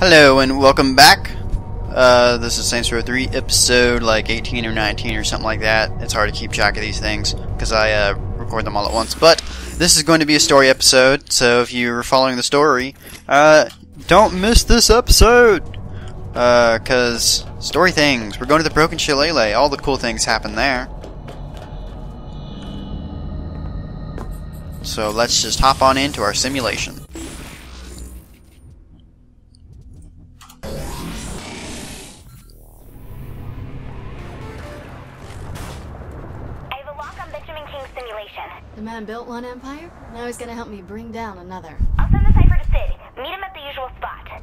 Hello and welcome back. Uh, this is Saints Row 3 episode like 18 or 19 or something like that. It's hard to keep track of these things because I uh, record them all at once. But this is going to be a story episode, so if you're following the story, uh, don't miss this episode. Because story things. We're going to the Broken Shillelagh. All the cool things happen there. So let's just hop on into our simulation. King's. The man built one empire, now he's gonna help me bring down another. I'll send the cipher to Sid. Meet him at the usual spot.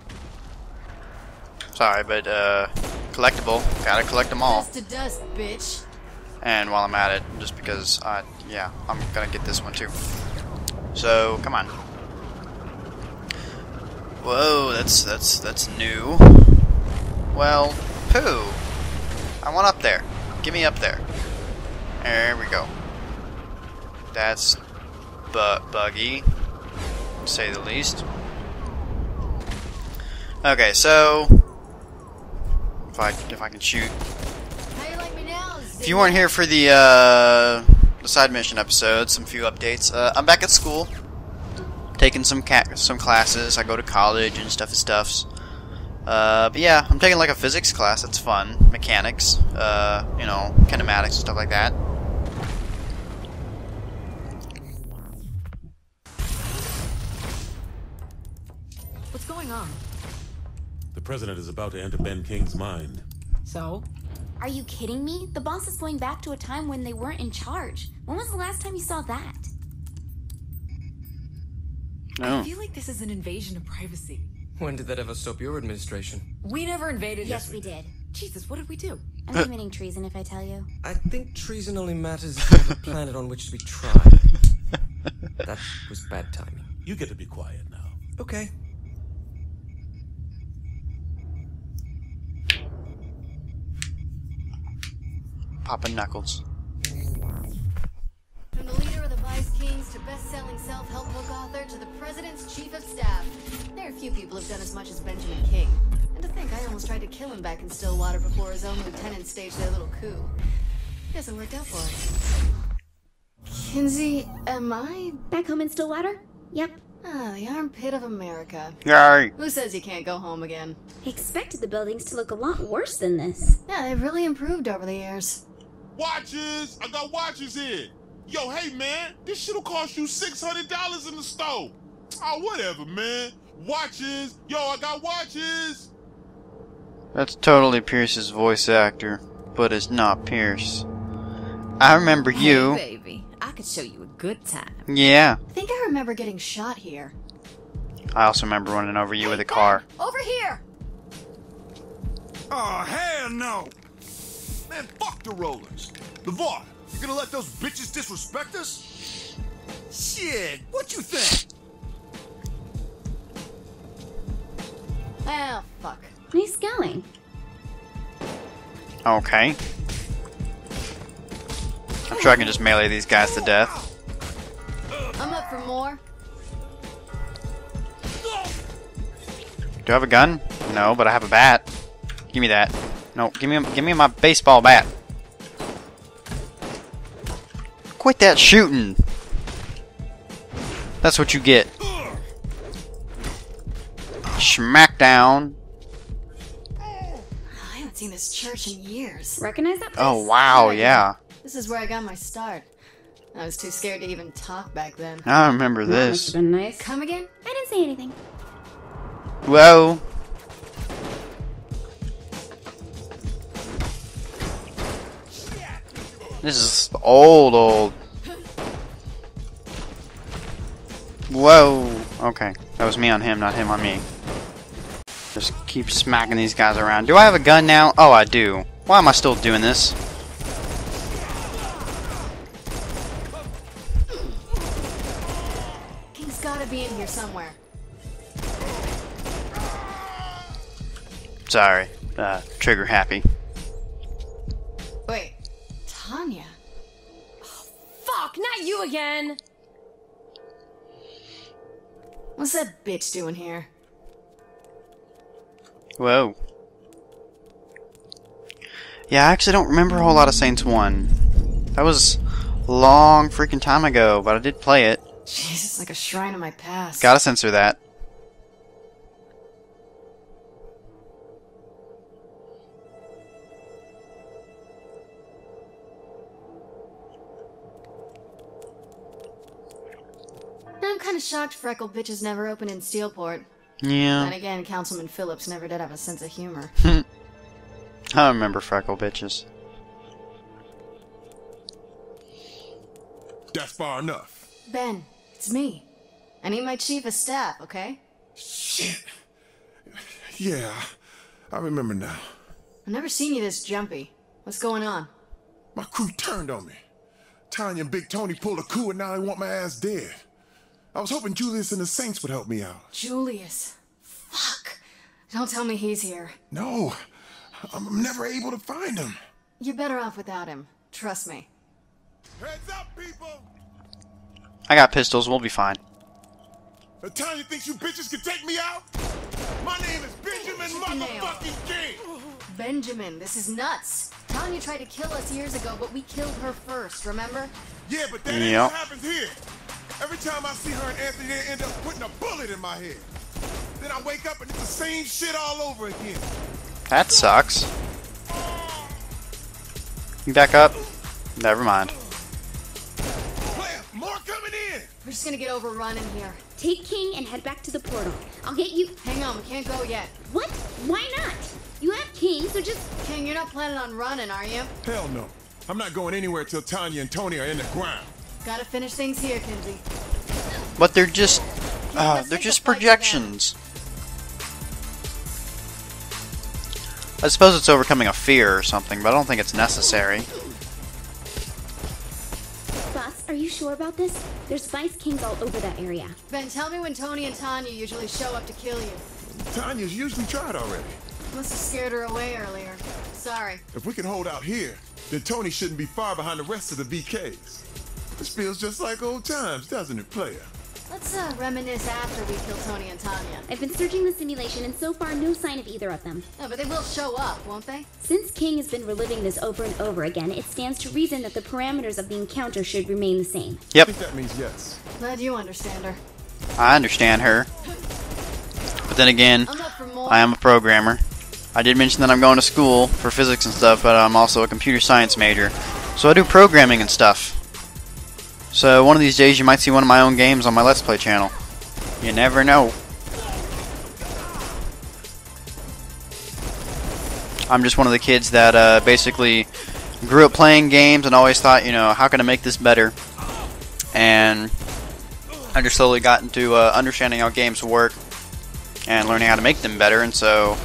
Sorry, but uh, collectible. Gotta collect them all. Dust to dust, bitch. And while I'm at it, just because I, yeah, I'm gonna get this one too. So come on. Whoa, that's that's that's new. Well, poo. I want up there. Give me up there. There we go. That's bu buggy, say the least. Okay, so if I if I can shoot How you like me now? if you weren't here for the uh, the side mission episode, some few updates. Uh, I'm back at school, taking some ca- some classes. I go to college and stuff and stuffs. Uh, but yeah, I'm taking like a physics class. That's fun. Mechanics, uh, you know, kinematics and stuff like that. President is about to enter Ben King's mind. So? Are you kidding me? The boss is going back to a time when they weren't in charge. When was the last time you saw that? I Oh, feel like this is an invasion of privacy. When did that ever stop your administration? We never invaded. Yes, we did. Jesus, what did we do? I'm uh. committing treason if I tell you. I think treason only matters if you have a planet on which to be tried. That was bad timing. You get to be quiet now. Okay. Popping knuckles. From the leader of the Vice Kings to best-selling self-help book author to the president's chief of staff, there are few people who've done as much as Benjamin King. And to think I almost tried to kill him back in Stillwater before his own lieutenants staged their little coup. Guess it worked out for us. Kinzie, am I? Back home in Stillwater? Yep. Ah, the armpit of America. Yay! Who says you can't go home again? I expected the buildings to look a lot worse than this. Yeah, they've really improved over the years. Watches! I got watches here. Yo, hey man, this shit'll cost you six hundred dollars in the store. Oh, whatever, man. Watches. Yo, I got watches. That's totally Pierce's voice actor, but it's not Pierce. I remember you. Hey, baby. I could show you a good time. Yeah. I think I remember getting shot here. I also remember running over you with a car. Over here! Oh, hell no. Man, fuck the rollers. LeVar, you gonna let those bitches disrespect us? Shit, what you think? Oh, fuck. Nice going. Okay. I'm sure I can just melee these guys to death. I'm up for more. Do I have a gun? No, but I have a bat. Give me that. No, give me give me my baseball bat. Quit that shooting. That's what you get. Smack down. I haven't seen this church in years. Recognize that oh, place? Oh wow, yeah. This is where I got my start. I was too scared to even talk back then. I remember That must this. have been nice. Come again? I didn't say anything. Whoa. This is old, old. Whoa. Okay. That was me on him, not him on me. Just keep smacking these guys around. Do I have a gun now? Oh, I do. Why am I still doing this? He's gotta be in here somewhere. Sorry. Uh, trigger happy. Wait, Tanya? Fuck, not you again! What's that bitch doing here? Whoa. Yeah, I actually don't remember a whole lot of Saints 1. That was a long freaking time ago, but I did play it. Jesus, like a shrine of my past. Gotta censor that. Shocked Freckle bitches never opened in Steelport. Yeah. Then again, Councilman Phillips never did have a sense of humor. I remember freckle bitches. That's far enough. ben, it's me. I need my chief of staff, okay? Shit. Yeah, I remember now. I've never seen you this jumpy. What's going on? My crew turned on me. Tanya and Big Tony pulled a coup and now they want my ass dead. I was hoping Julius and the Saints would help me out. Julius. Fuck. Don't tell me he's here. No, I'm never able to find him. You're better off without him. Trust me. Heads up, people! I got pistols, we'll be fine. The Tanya thinks you bitches can take me out? My name is Benjamin motherfucking King! Benjamin, this is nuts. Tanya tried to kill us years ago, but we killed her first, remember? Yeah, but that ain't Yep. what happens here. Every time I see her and Anthony, they end up putting a bullet in my head. Then I wake up and it's the same shit all over again. That sucks. You back up? Never mind. Player, more coming in! We're just gonna get overrun in here. Take King and head back to the portal. I'll get you. Hang on, we can't go yet. What? Why not? You have King, so just. King, you're not planning on running, are you? Hell no. I'm not going anywhere till Tanya and Tony are in the ground. Gotta finish things here, Kinzie. But they're just, uh, they're just the fight to them. projections. I suppose it's overcoming a fear or something, but I don't think it's necessary. Boss, are you sure about this? There's Vice Kings all over that area. Ben, tell me when Tony and Tanya usually show up to kill you. Tanya's usually tried already. Must have scared her away earlier. Sorry. If we can hold out here, then Tony shouldn't be far behind the rest of the VKs. This feels just like old times, doesn't it, player? Let's uh, reminisce after we kill Tony and Tanya. I've been searching the simulation and so far no sign of either of them. No, but they will show up, won't they? Since King has been reliving this over and over again, it stands to reason that the parameters of the encounter should remain the same. I Yep, think that means yes. Glad you understand her. I understand her. But then again, I'm up for more. I am a programmer. I did mention that I'm going to school for physics and stuff, but I'm also a computer science major. So I do programming and stuff. So one of these days you might see one of my own games on my Let's Play channel. You never know. I'm just one of the kids that uh, basically grew up playing games and always thought, you know, how can I make this better? And I just slowly got into uh, understanding how games work and learning how to make them better, and so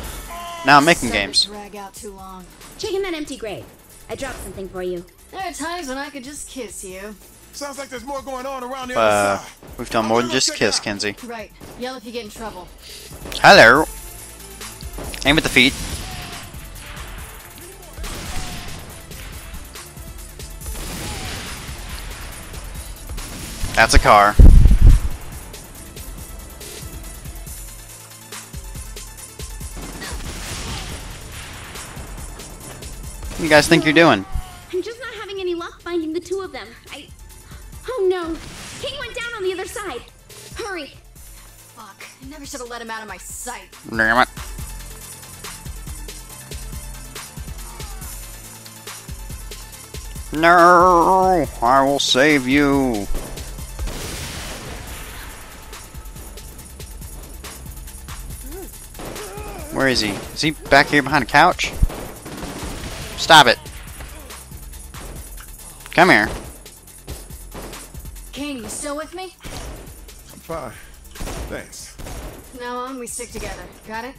now I'm making games. Drag out too long. Check in that empty grave. I dropped something for you. There are times when I could just kiss you. Sounds like there's more going on around the Uh, other side. we've done more than just kiss, out. Kinzie. Right. Yell if you get in trouble. Hello. Aim at the feet. That's a car. What do you guys think you're doing? No! King went down on the other side! Hurry! Fuck. I never should have let him out of my sight. Damn it. No, I will save you. Where is he? Is he back here behind a couch? Stop it. Come here. Kane, you still with me? I'm fine. Thanks. From now on, we stick together. Got it?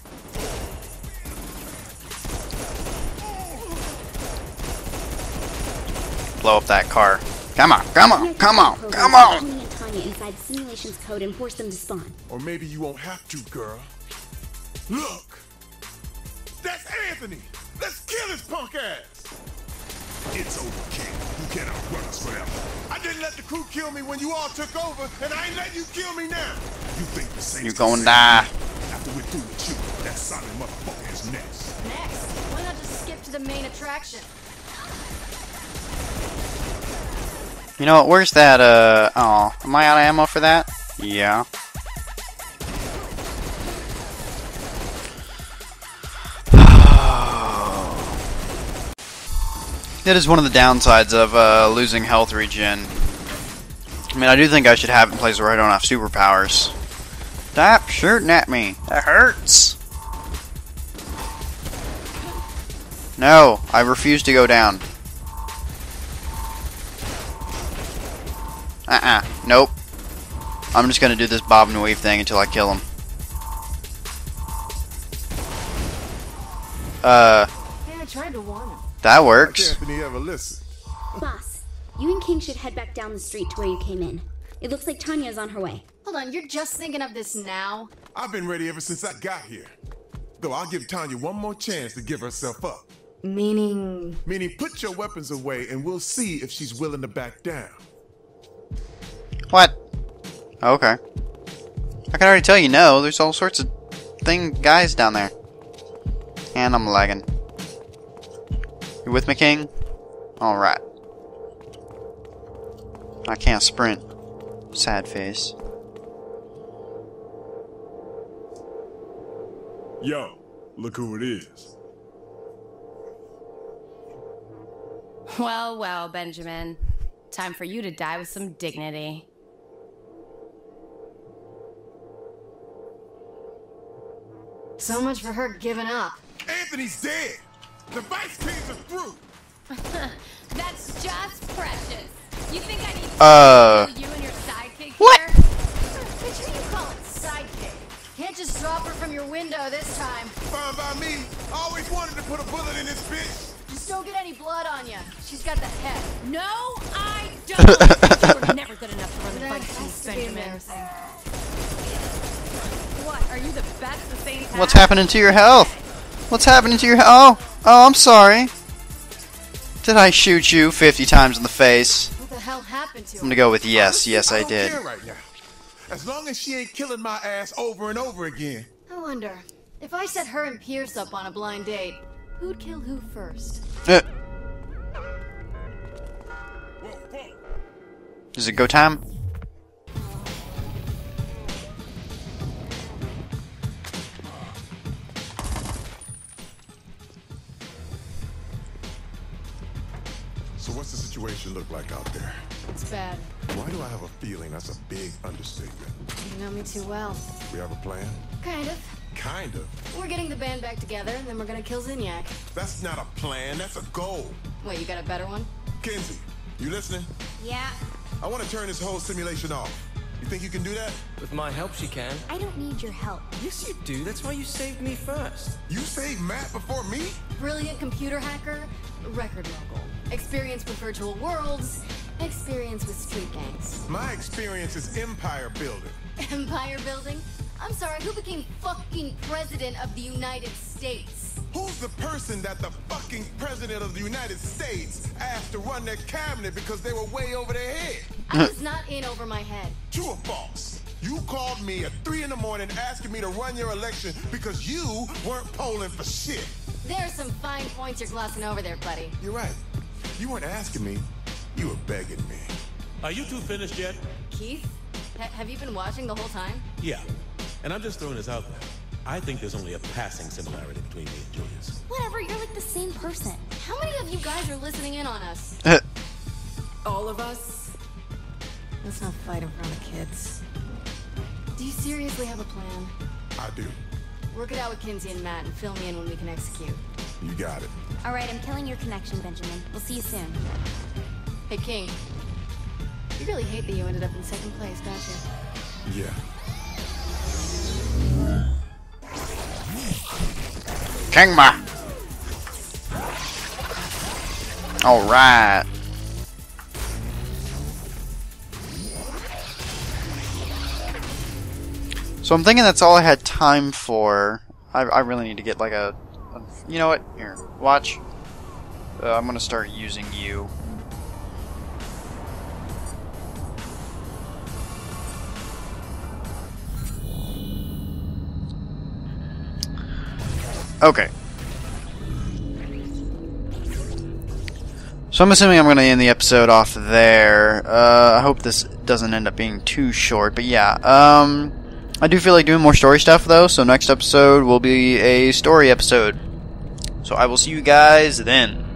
Blow up that car. Come on, come on, come on, come on. Tony and Tanya inside simulation's code and force them to spawn. Or maybe you won't have to, girl. Look! That's Anthony! Let's kill his punk ass! It's over, King. You cannot run us forever. I didn't let the crew kill me when you all took over, and I ain't letting you kill me now. You think the same You're gonna die. After we're through with you, That solid motherfucker is next. Next, why not just skip to the main attraction? You know what? Where's that? Uh oh, am I out of ammo for that? Yeah. That is one of the downsides of uh, losing health regen. I mean, I do think I should have it in places where I don't have superpowers. Stop shooting at me. That hurts. No, I refuse to go down. Uh-uh. Nope. I'm just gonna do this bob and weave thing until I kill him. Uh, Hey, I tried to warn. That works. Anthony ever listen? Boss, you and King should head back down the street to where you came in. It looks like Tanya's on her way. Hold on, you're just thinking of this now? I've been ready ever since I got here. Though I'll give Tanya one more chance to give herself up. Meaning. Meaning, put your weapons away and we'll see if she's willing to back down. What? Okay. I can already tell you no. There's all sorts of thing guys down there. And I'm lagging. You with me, King? Alright. I can't sprint. Sad face. Yo, look who it is. Well, well, Benjamin. Time for you to die with some dignity. So much for her giving up. Anthony's dead. The Vice Kings are through. That's just precious. You think I need to Uh. kill you and your sidekick What? here? Bitch, who you call it sidekick? Can't just drop her from your window this time. Fine by me. I always wanted to put a bullet in this bitch. Just don't get any blood on you. She's got the head. No, I don't. you were never good enough to run the That fight to Benjamin. What? Are you the best the same time? What's happening to your health? What's happening to your health? Oh, oh, I'm sorry. Did I shoot you 50 times in the face? What the hell happened to I'm gonna go with yes. Honestly, Yes, I don't did. right now. As long as she ain't killing my ass over and over again. I wonder, if I set her and Pierce up on a blind date, who'd kill who first? Uh, Whoa, whoa. Is it go time? Look like out there? It's bad. Why do I have a feeling that's a big understatement? You know me too well. We have a plan? Kind of. Kind of. We're getting the band back together, and then we're gonna kill Zinyak. That's not a plan, that's a goal. Wait, you got a better one? Kinzie, you listening? Yeah. I want to turn this whole simulation off. You think you can do that? With my help, she can. I don't need your help. Yes, you do. That's why you saved me first. You saved Matt before me? Brilliant computer hacker, record mogul, experience with virtual worlds, experience with street gangs, My experience is empire building. empire building. I'm sorry, who became fucking president of the United States? Who's the person that the fucking president of the United States asked to run their cabinet because they were way over their head? I was not in over my head. True or false? You called me at 3 in the morning asking me to run your election because you weren't polling for shit. There are some fine points you're glossing over there, buddy. You're right. You weren't asking me, you were begging me. Are you two finished yet? Keith, ha- have you been watching the whole time? Yeah. And I'm just throwing this out there. I think there's only a passing similarity between me and Julius. Whatever, you're like the same person. How many of you guys are listening in on us? All of us? Let's not fight in front of kids. Do you seriously have a plan? I do. Work it out with Kinzie and Matt and fill me in when we can execute. You got it. All right, I'm killing your connection, Benjamin. We'll see you soon. Hey, King. You really hate that you ended up in second place, don't you? Yeah. King me. All So I'm thinking that's all I had time for. I, I really need to get like a, a you know what? Here, watch. Uh, I'm gonna start using you. Okay. So I'm assuming I'm going to end the episode off there. Uh, I hope this doesn't end up being too short, but yeah. Um, I do feel like doing more story stuff though, so next episode will be a story episode. So I will see you guys then.